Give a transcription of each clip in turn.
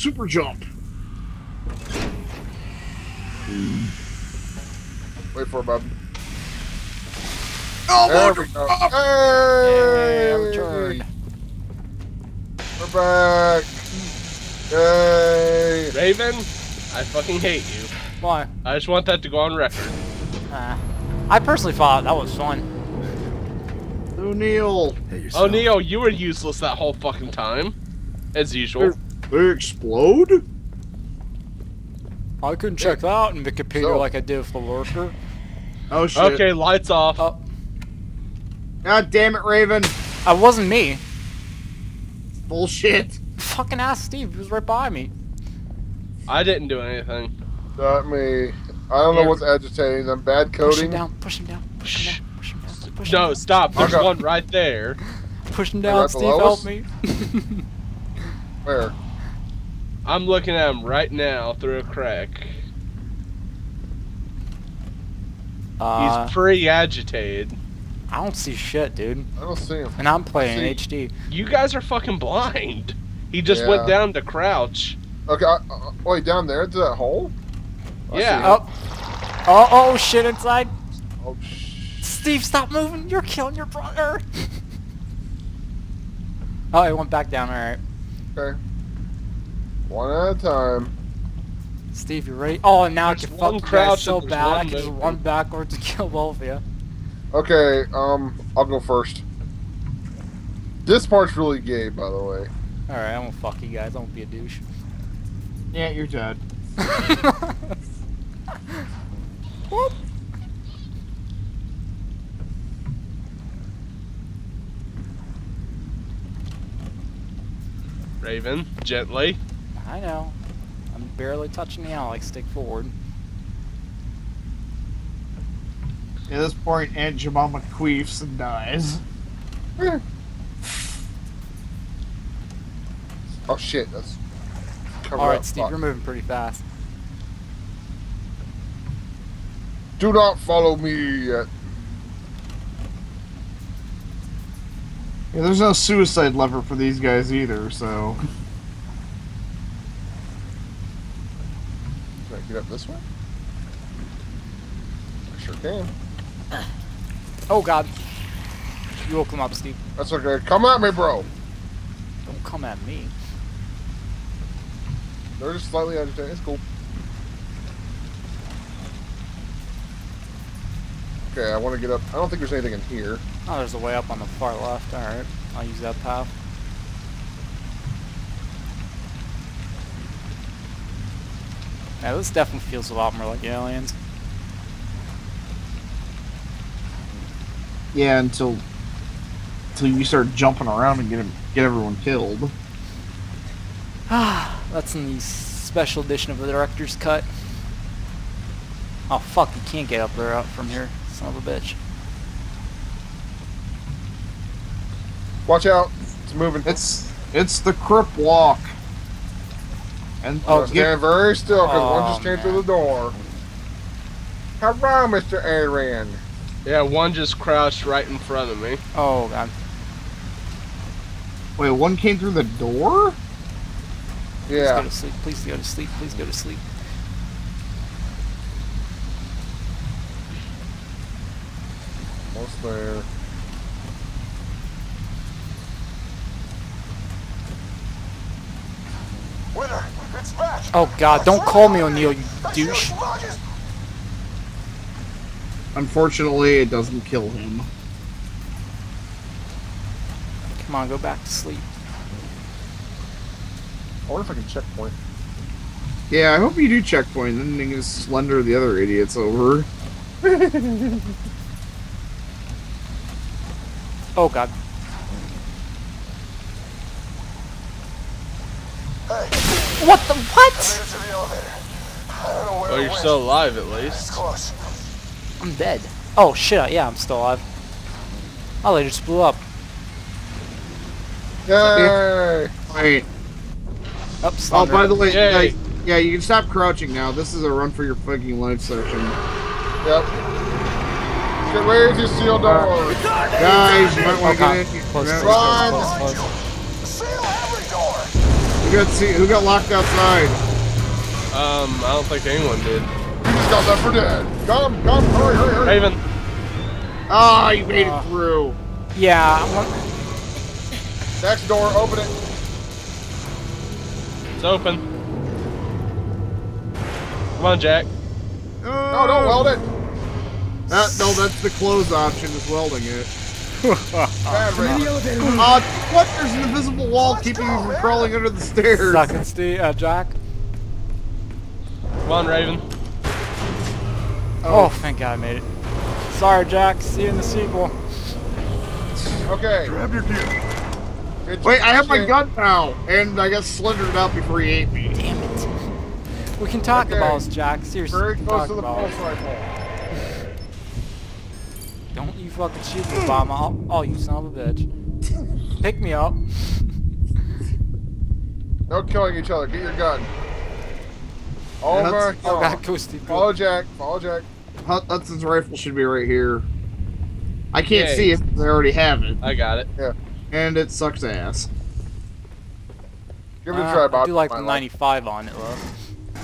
Super jump. Wait for it, bub. Oh, There we go. God. Hey! Yeah, returned. We're back. Yay! Raven, I fucking hate you. Why? I just want that to go on record. Uh, I personally thought that was fun. O'Neal. Oh, Neo, you were useless that whole fucking time. As usual. They explode? I couldn't check that out in Wikipedia So- like I did with the lurker. Oh shit. Okay, lights off. Oh, God damn it, Raven. it wasn't me. Bullshit. Fucking ass Steve, he was right by me. I didn't do anything. Not me. I don't know what's agitating them. Bad Push him coding. down, push him down, push him down, push him down, push him No, down. stop. There's Okay. one right there. Push him down, right Steve, help me. Where? I'm looking at him right now through a crack. uh, He's pretty agitated. I don't see shit, dude. I don't see him. And I'm playing See. HD. You guys are fucking blind. He just went down to crouch. Okay, I, uh, wait, down there to that hole? I Yeah. Oh. Oh, oh, shit inside. Oh, sh- Steve, stop moving. You're killing your brother. oh, he went back down. All right. okay. One at a time. Steve, you ready? Oh, and now I There's can one fuck you crouch so and bad. I one can just moving. run backwards and kill both of you. Okay, um, I'll go first. This part's really gay, by the way. All right, I won't fuck you guys. I won't be a douche. Yeah, you're dead. Whoop. Raven, gently. I know. I'm barely touching the Alex stick forward. At this point, Aunt Jemima queefs and dies. Oh shit, that's. All right. Steve, Fuck. you're moving pretty fast. Do not follow me yet. Yeah, there's no suicide lever for these guys either, so. Can I get up this way? I sure can. Oh God. You will come up, Steve. That's okay. Come at me, bro. Don't come at me. They're just slightly agitated. It's cool. Okay, I want to get up. I don't think there's anything in here. Oh, there's a way up on the far left. All right, I'll use that path. Yeah, this definitely feels a lot more like aliens. Yeah, until until you start jumping around and get 'em- get everyone killed. Ah, that's in the special edition of the director's cut. Oh fuck, you can't get up there out from here, son of a bitch. Watch out. It's moving. It's it's the Crip Walk. And Oh, Oh, get, stand very still because one Oh, just came man. through the door. Hello, Mr. Aaron. Yeah, one just crouched right in front of me. Oh god. wait, one came through the door. Yeah. Please go to sleep. Please go to sleep. Please go to sleep. Almost there. Winner, it's back. Oh god, don't call me O'Neal, you douche. Unfortunately, it doesn't kill him. Come on, go back to sleep. I wonder if I can checkpoint. Yeah, I hope you do checkpoint. Then you can just slender the other idiots over. Oh god. Hey, What the what? made it to the elevator. I don't know where Well, you're still alive at least. close. I'm dead. Oh shit, yeah, I'm still alive. Oh, they just blew up. Yay! Wait. Oh, Oh, by the way, Yay. guys, yeah, you can stop crouching now. This is a run for your fucking life section. Yep. Get ready to seal doors. Guys, you might want to get in. Close, close, close, close, close. Seal every door. Who got see, who got locked outside? Um, I don't think anyone did. You just got that for dead. Come, come, hurry, hurry, hurry. Raven, Ah, you made it through. Yeah, I'm Next door, open it. it's open. Come on, Jack. No, don't weld it. That, no, that's the close option is welding it. Bad Raven. Uh, what? There's an invisible wall keeping you from crawling under the stairs. suck it, Steve, uh, Jack. Come on, Raven. Oh, thank God I made it. Sorry, Jack. See you in the sequel. Okay. Grab your gear. It's- Wait, I have my gun now, and I got slendered out before he ate me. Damn it. We can talk Okay. about this, Jack. Seriously, Very close to the about pulse it. rifle. Don't you fucking shoot me, Obama. Oh, you son of a bitch. Pick me up. No killing each other. Get your gun. Over. Yeah, my that's- Oh, god. God, go Steve. go. Follow Jack. Follow Jack. Hudson's rifle should be right here. I can't Yay. see it. 'cause They already have it, I got it. Yeah. And it sucks ass. Give it a Uh, try, I do like My the life. 95 on it, though.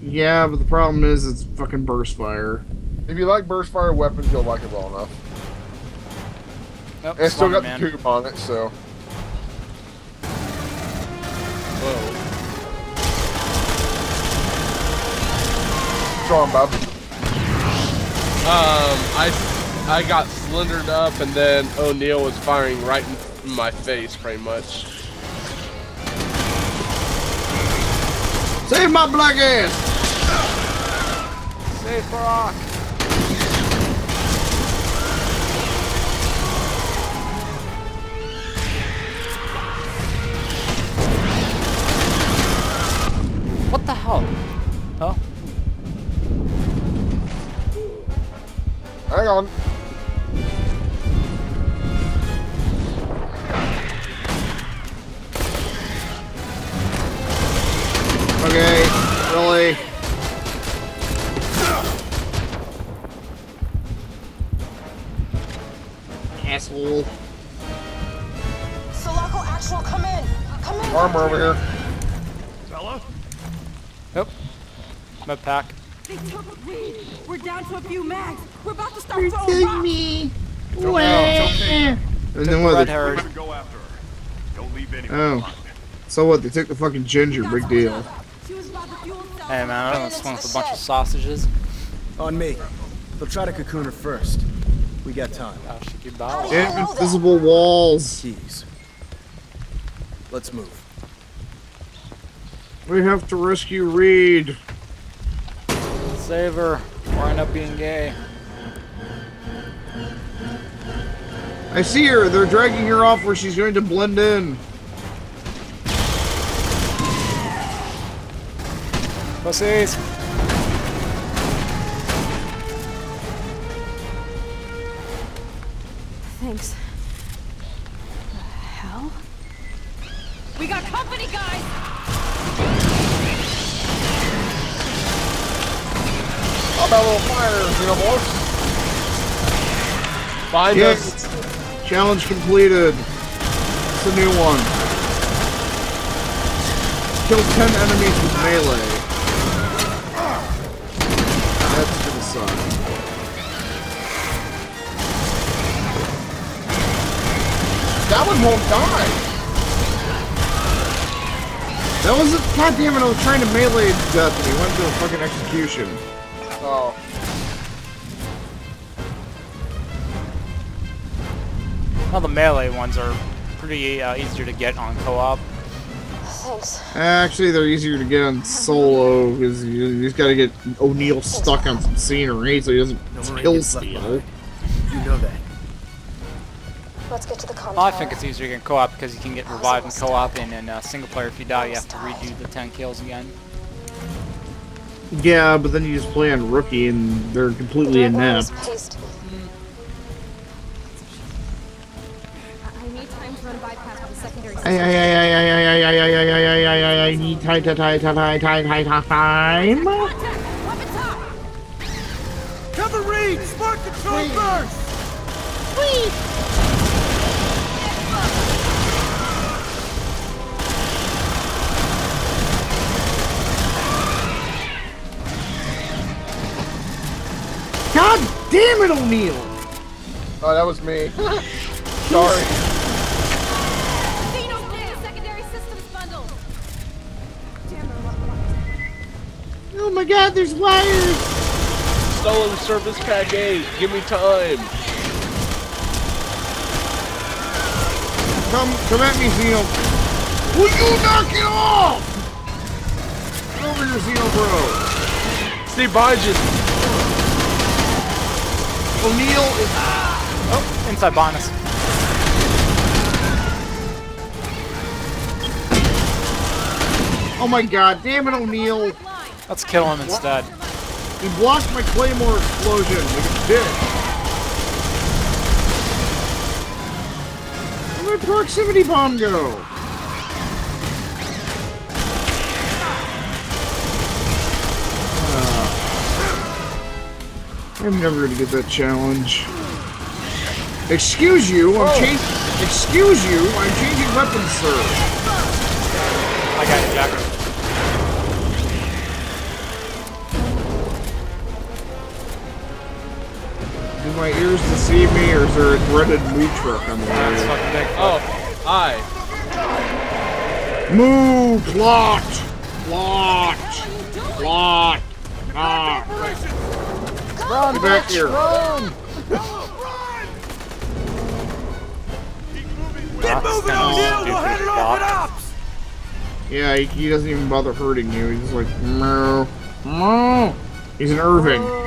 Yeah, but the problem is it's fucking burst fire. If you like burst fire weapons, you'll like it well enough. Nope, And it's still got Man. the tube on it, so. Whoa. Bob. Um, I, I got slendered up, and then O'Neal was firing right in my face, pretty much. Save my black ass! Save Brock. Hell? Huh? Hang on. Okay, really? Asshole. Sulaco Actual, come in. Come in. Armor over here. Fella? Yep. Med pack. They took Reid. We're down to a few mags. We're about to start throwing Take rocks. me. It's okay. It's okay. And then what? Red They, We're hairs. gonna go after her. Don't leave anyone Oh. so what? They took the fucking ginger. Big deal. She was about to fuel cell. Hey man, I don't Into swim with a bunch of sausages. On me. They'll try to cocoon her first. We got time. Ah, she could How do bow. you Damn know that? invisible walls. Keys. Let's move. We have to rescue Reid. Save her. Or end up being gay. I see her. They're dragging her off where she's going to blend in. Pussies. Thanks. The hell? We got company, guys! How about a little fire, Xenomorphs? Find us. Challenge completed. It's a new one. Kill 10 enemies with melee. That's gonna suck. That one won't die. That was a God damn it, I was trying to melee to death and he went to a fucking execution. Oh. Well, the melee ones are pretty uh, easier to get on co-op. Thanks. Actually, they're easier to get on solo because you, you just gotta get O'Neal stuck on some scenery so he doesn't No Marine kill gets left steal. behind. You know that. Let's get to the compound. Well, I think it's easier to get in co-op because you can get revived in co-op, and in uh, single player, if you die, you have to redo the 10 kills again. Yeah, but then you just play on rookie and they're completely the inept. I need time to run bypass the secondary system. I need time to time time time time time. Cover read! Smart control first! Please! Damn it, O'Neal! Oh, that was me. Sorry. Xeno Data Secondary Systems Bundle! Damn it, what- Oh my god, there's wires! Stolen service pack 8. Give me time. Come, come at me, Xeno. Will you knock it off? Get over here, Xeno Bro. Stay behind you. O'Neal is... Oh, inside behind us. Oh my god, damn it, O'Neal. Let's kill him instead. He blocked my Claymore explosion like a bitch. Where'd my proximity bomb go? I'm never gonna get that challenge. Excuse you, I'm changing. Excuse you, I'm changing weapons, sir. I got you, Jack. Do my ears deceive me, or is there a dreaded moo truck on the That's way? fucking big. Oh, I. Moo plot, plot, plot. Ah, Run, get back here. run! Get moving, O'Neal, We're headed off Yeah, he, he doesn't even bother hurting you. He's just like, meow, meow. He's an Irving.